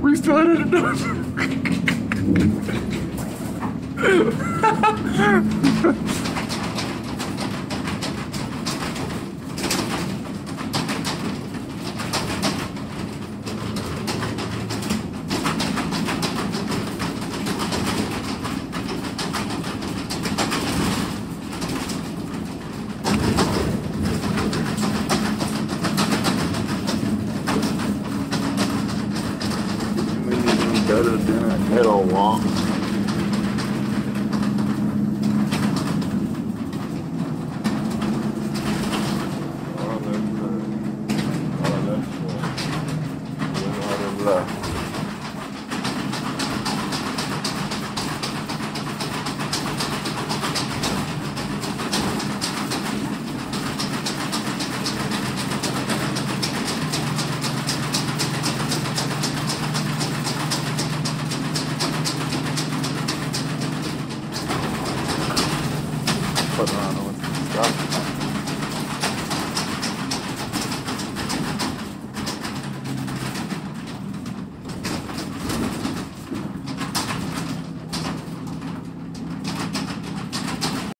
we still had enough. Ha better than a head walk. Put Бананова. Здравствуйте.